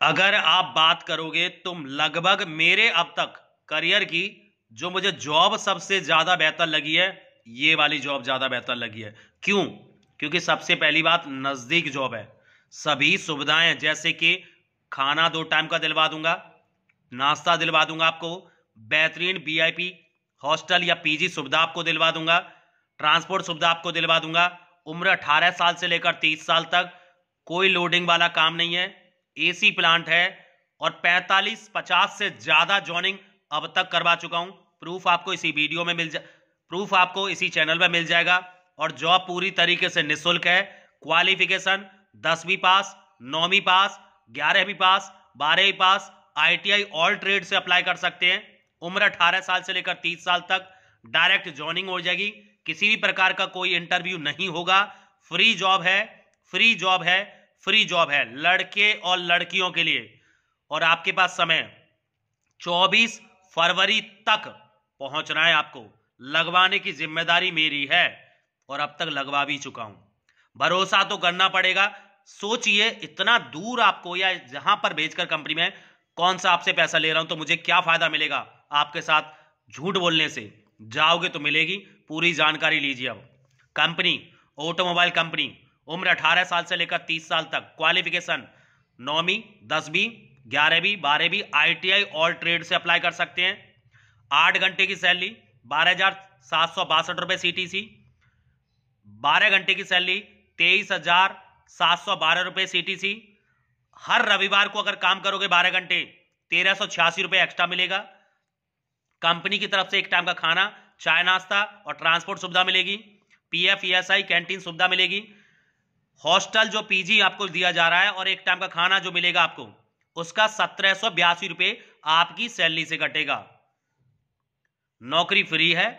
अगर आप बात करोगे, तुम लगभग मेरे अब तक करियर की जो मुझे जॉब सबसे ज़्यादा बेहतर लगी है, ये वाली जॉब ज़्यादा बेहतर लगी है। क्यों? क्योंकि सबसे पहली बात नज़दीक जॉब है। सभी सुविधाएँ, जैसे कि खाना दो टाइम का दिलवा दूँगा, नाश्ता दिलवा दूँगा आपको, बेहतरीन वीआईपी, हॉस्टल या पीजी सुविधा आपको दिलवा दूँगा, ट्रांसपोर्ट सुविधा आपको दिलवा दूँगा। उम्र 18 साल से लेकर 30 साल तक कोई लोडिंग वाला काम नहीं है। एसी प्लांट है और 45 50 से ज़्यादा जॉइनिंग अब तक करवा चुका हूँ। प्रूफ आपको इसी वीडियो में मिल जाए प्रूफ आपको इसी चैनल में मिल जाएगा। और जॉब पूरी तरीके से निःशुल्क है। क्वालिफिकेशन दसवीं पास नौवीं पास ग्यारहवीं पास बारहवीं पास आईटीआई ऑल ट्रेड से अप्लाई कर सकते हैं। उम्र 18 साल से लेकर 30 साल तक डायरेक्ट ज्वाइनिंग हो जाएगी। किसी भी प्रकार का कोई इंटरव्यू नहीं होगा। फ्री जॉब है। फ्री जॉब है। फ्री जॉब है लड़के और लड़कियों के लिए। और आपके पास समय 24 फरवरी तक पहुँचना है आपको। लगवाने की ज़िम्मेदारी मेरी है और अब तक लगवा भी चुका हूँ। भरोसा तो करना पड़ेगा। सोचिए, इतना दूर आपको या जहाँ पर भेजकर कंपनी में कौन सा आपसे पैसा ले रहा हूँ तो मुझे क्या फ़ायदा मिलेगा आपके साथ झूठ बोलने से? जाओगे तो मिलेगी। पूरी जानकारी लीजिए अब। कंपनी, ऑटोमोबाइल कंपनी उम्र 18 साल से लेकर 30 साल तक। क्वालिफिकेशन नौवीं, दसवीं, ग्यारहवीं, बारहवीं आईटीआई ऑल ट्रेड से अप्लाई कर सकते हैं। आठ घंटे की सैलरी बारह हज़ार सात सौ बासठ रुपए सीटीसी बारह घंटे की सैलरी तेईस हज़ार सात सौ बारह रुपए सीटीसी हर रविवार को अगर काम करोगे बारह घंटे, तेरह सौ छियासी रुपए एक्स्ट्रा मिलेगा। कंपनी की तरफ़ से एक टाइम का खाना, चाय नाश्ता और ट्रांसपोर्ट सुविधा मिलेगी। पीएफ ईएसआई कैंटीन सुविधा मिलेगी। हॉस्टल जो पीजी आपको दिया जा रहा है और एक टाइम का खाना जो मिलेगा आपको, उसका सत्रह सौ बयासी रुपए आपकी सैलरी से कटेगा। नौकरी फ्री है,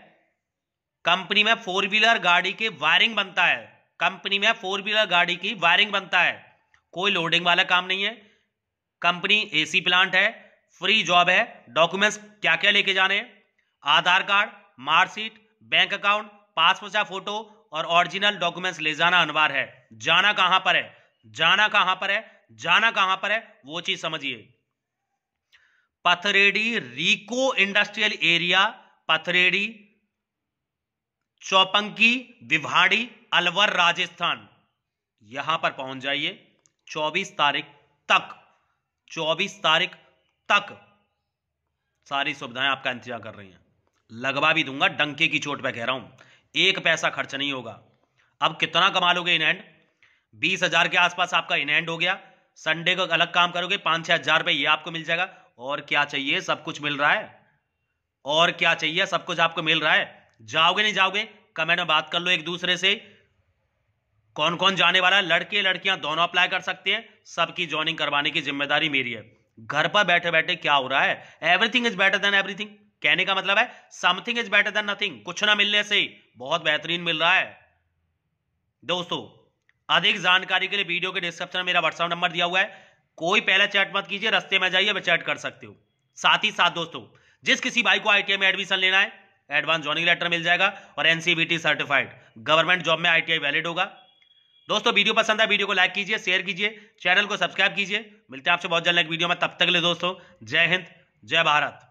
कंपनी में फोर व्हीलर गाड़ी की वायरिंग बनता है, कंपनी में फोर व्हीलर गाड़ी की वायरिंग बनता है, कोई लोडिंग वाला काम नहीं है, कंपनी एसी प्लांट है, फ्री जॉब है, डॉक्यूमेंट्स क्या क्या लेके जाने Aadhaar card, marksheet, bank account, passport का फ़ोटो और ओरिजिनल डॉक्यूमेंट्स ले जाना अनिवार्य है। जाना कहाँ पर है? जाना कहाँ पर है? जाना कहाँ पर है? वो चीज़ समझिए। Pathredi RIICO industrial area, Pathredi, Chopanki Bhiwadi Alwar, Rajasthan. यहाँ पर पहुँच जाइए। 24 तारीख तक 24 तारीख तक सारी सुविधाएँ आपका इंतज़ार कर रही हैं। लगवा भी दूँगा, डंके की चोट पे कह रहा हूँ। एक पैसा खर्च नहीं होगा। अब कितना कमा लोगे इन हैंड बीस हज़ार के आसपास आपका इन हैंड हो गया। संडे को अलग काम करोगे, पाँच छह हज़ार रुपए ये आपको मिल जाएगा। और क्या चाहिए? सब कुछ मिल रहा है। और क्या चाहिए? सब कुछ आपको मिल रहा है। जाओगे नहीं जाओगे? कमेंट में बात कर लो एक दूसरे से। कौन कौन जाने वाला है? लड़के, लड़कियाँ दोनों अप्लाई कर सकते हैं। सबकी ज्वाइनिंग करवाने की ज़िम्मेदारी मेरी है। घर पर बैठे बैठे क्या हो रहा है? Everything is better than everything कहने का मतलब है something is better than nothing कुछ ना मिलने से बहुत बेहतरीन मिल रहा है। दोस्तों, अधिक जानकारी के लिए वीडियो के डिस्क्रिप्शन में मेरा व्हाट्सएप नंबर दिया हुआ है। कोई पहले चैट मत कीजिए, रस्ते में जाइए, मैं चैट कर सकते हो। साथ ही साथ दोस्तों, जिस किसी भाई को आईटीआई में एडमिशन लेना है एडवांस ज्वाइनिंग लेटर मिल जाएगा और एनसीबीटी सर्टिफाइड गवर्नमेंट जॉब में आईटीआई वैलिड होगा। दोस्तों, वीडियो पसंद है, वीडियो को लाइक कीजिए शेयर कीजिए चैनल को सब्सक्राइब कीजिए। मिलते हैं आपसे बहुत जल्द एक वीडियो में, तब तक ले दोस्तों, जय हिंद, जय भारत।